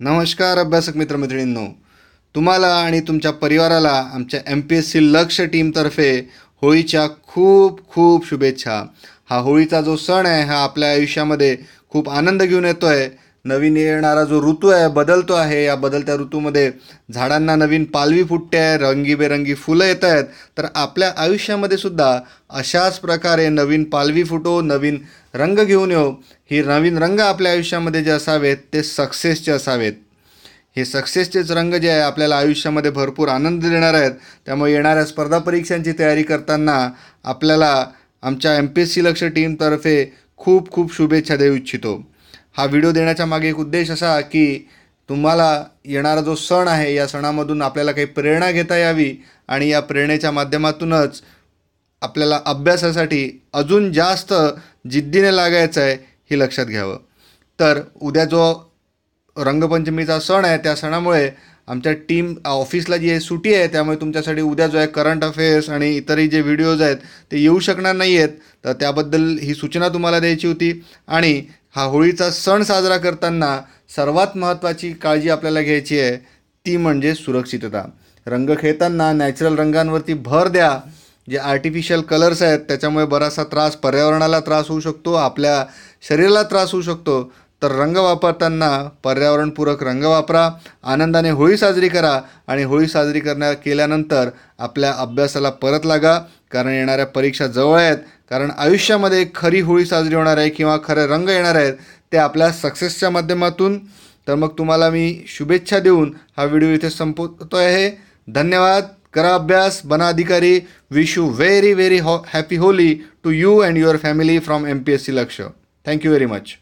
नमस्कार अभ्यासक मित्रमैत्रिणींनो. तुम्हाला आणि तुमच्या परिवाराला आमच्या एम पी एस सी लक्ष टीमतर्फे होळीच्या खूप खूप शुभेच्छा. हा होळीचा जो सण आहे हा आपल्या आयुष्यामध्ये खूप आनंद घेऊन येतो आहे नवीन येणारा जो ऋतू आहे बदलतो आहे. या बदलत्या ऋतूमध्ये झाडांना नवीन पालवी फुटते आहे रंगीबेरंगी फुलं येत आहेत. तर आपल्या आयुष्यामध्ये सुद्धा अशाच प्रकारे नवीन पालवी फुटो नवीन रंग घेऊन येऊ. ही नवीन रंग आपल्या आयुष्यामध्ये जे असावेत ते सक्सेसचे असावेत. हे सक्सेसचेच रंग जे आहे आपल्याला आयुष्यामध्ये भरपूर आनंद देणार आहेत. त्यामुळे येणाऱ्या स्पर्धा परीक्षांची तयारी करताना आपल्याला आमच्या एम पी एस सी लक्ष टीमतर्फे खूप खूप शुभेच्छा देऊ इच्छितो. हा व्हिडिओ देण्याच्या मागे एक उद्देश असा की तुम्हाला येणारा जो सण आहे या सणामधून आपल्याला काही प्रेरणा घेता यावी आणि या प्रेरणेच्या माध्यमातूनच आपल्याला अभ्यासासाठी अजून जास्त जिद्दीने लागायचं आहे हे लक्षात घ्यावं. तर उद्या जो रंगपंचमीचा सण आहे त्या सणामुळे आमच्या टीम ऑफिसला जी आहे सुटी आहे त्यामुळे तुमच्यासाठी उद्या जो आहे करंट अफेअर्स आणि इतरही जे व्हिडिओज आहेत ते येऊ शकणार नाही आहेत तर त्याबद्दल ही सूचना तुम्हाला द्यायची होती. आणि हा होळीचा सण साजरा करताना सर्वात महत्त्वाची काळजी आपल्याला घ्यायची आहे ती म्हणजे सुरक्षितता. रंग खेळताना नॅचरल रंगांवरती भर द्या. जे आर्टिफिशियल कलर्स आहेत त्याच्यामुळे बराचसा त्रास पर्यावरणाला त्रास होऊ शकतो आपल्या शरीराला त्रास होऊ शकतो. तर रंग वापरताना पर्यावरणपूरक रंग वापरा आनंदाने होळी साजरी करा आणि होळी साजरी करण्या केल्यानंतर आपल्या अभ्यासाला परत लागा कारण येणाऱ्या परीक्षा जवळ आहेत. कारण आयुष्यामध्ये खरी होळी साजरी होणार आहे किंवा खरे रंग येणार आहेत ते आपल्या सक्सेसच्या माध्यमातून. तर मग तुम्हाला मी शुभेच्छा देऊन हा व्हिडिओ इथे संपवतो आहे. धन्यवाद. करा अभ्यास बना अधिकारी. Wish you very very ha happy Holi to you and your family from M P S C लक्ष थँक्यू व्हेरी मच